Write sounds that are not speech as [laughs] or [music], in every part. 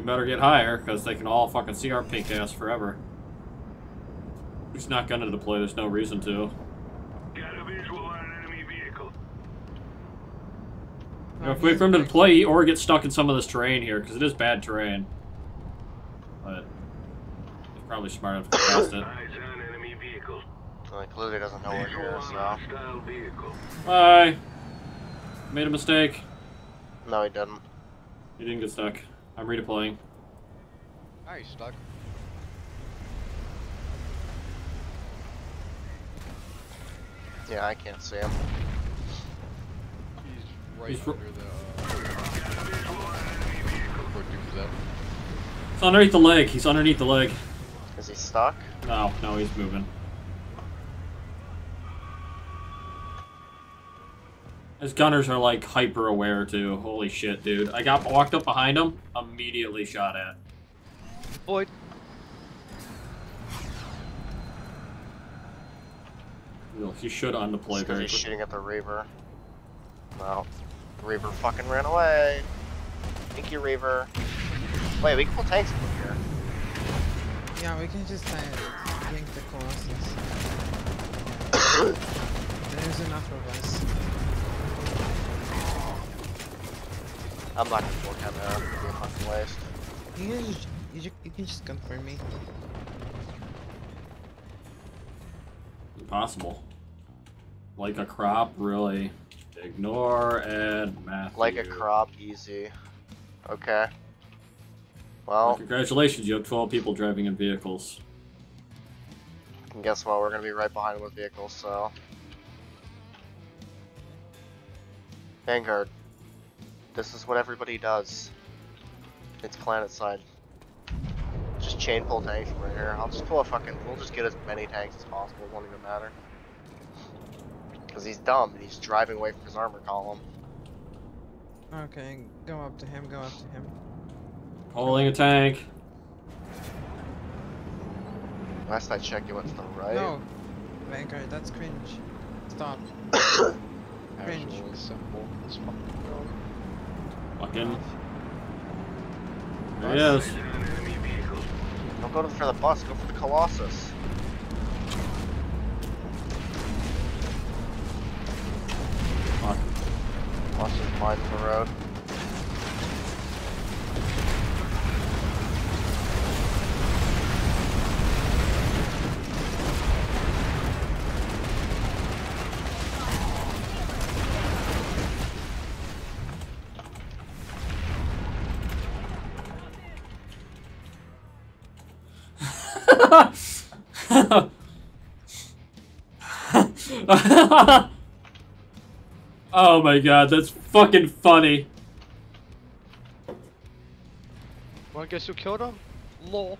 We better get higher, because they can all fucking see our pink ass forever. He's not gonna deploy, there's no reason to. Got a visual on an enemy vehicle. You know, if we wait for him to deploy or get stuck in some of this terrain here, because it is bad terrain. But he's probably smart enough to cast it. Eyes on enemy vehicle. Like, clearly doesn't know where he is, so. Bye. Made a mistake. No, he didn't. He didn't get stuck. I'm redeploying. Are you stuck? Yeah, I can't see him. He's right He's under the. Uh, where Duke is at. It's underneath the leg. He's underneath the leg. Is he stuck? No, no, he's moving. His gunners are like hyper aware too. Holy shit, dude. I got walked up behind him, immediately shot at. Boyd. Well, He should undeploy Because very he's shooting at the Reaver. No. The Reaver fucking ran away. Thank you, Reaver. Wait, we can pull tanks from here. Yeah, we can just uh, yank the Colossus. [coughs] There's enough of us. I'm not gonna pull him there. It'd be a fucking waste. You can just, you, ju- you can just confirm me. Impossible. Like a crop, really. Ignore Ed Matthew. Like a crop, easy. Okay. Well, Congratulations, you have 12 people driving in vehicles. and guess what? We're gonna be right behind him with vehicles, so. Vanguard. This is what everybody does. It's PlanetSide. Just chain pull tanks from right here. I'll just pull a fucking. We'll just get as many tanks as possible. It won't even matter. Because he's dumb and he's driving away from his armor column. Okay, go up to him, go up to him. Holding a tank. Last I checked, he went to the right. No! Vanguard, that's cringe. Stop. [coughs] Cringe. Actually simple. This fucking dog. Fucking. There he is. Eyes on enemy vehicle. Don't go to- for the bus, go for the Colossus. Fuck. Colossus mines the road. [laughs] oh my god, that's fucking funny. Wanna guess who killed him? Lol.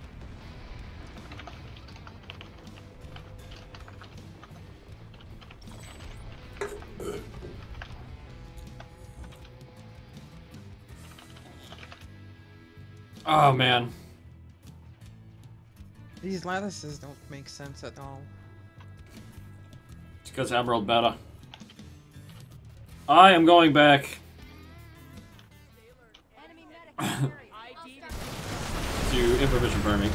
Oh man. These lattices don't make sense at all. It's because Emerald meta. I am going back Enemy [coughs] medic. to improvision farming.